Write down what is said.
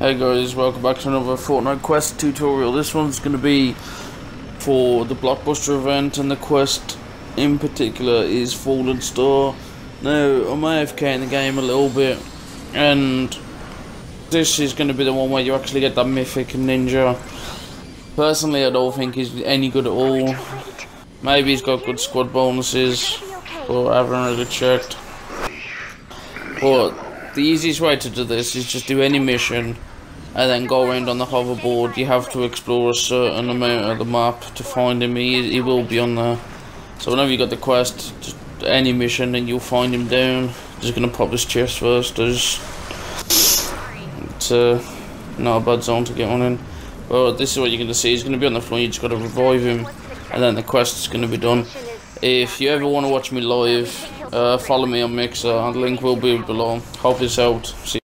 Hey guys, welcome back to another Fortnite Quest tutorial. This one's going to be for the Blockbuster event and the quest in particular is Fallen Star. Now, I'm AFK in the game a little bit and this is going to be the one where you actually get that mythic ninja. Personally, I don't think he's any good at all. Maybe he's got good squad bonuses, but I haven't really checked. But the easiest way to do this is just do any mission and then go around on the hoverboard. You have to explore a certain amount of the map to find him. He, he will be on there. So whenever you got the quest, just any mission and you'll find him down. Just gonna pop this chest first. There's it's uh, not a bad zone to get on in. But this is what you're gonna see. He's gonna be on the floor. You just gotta revive him, and then the quest is gonna be done. If you ever want to watch me live, uh, follow me on Mixer. The link will be below. Hope this helped. See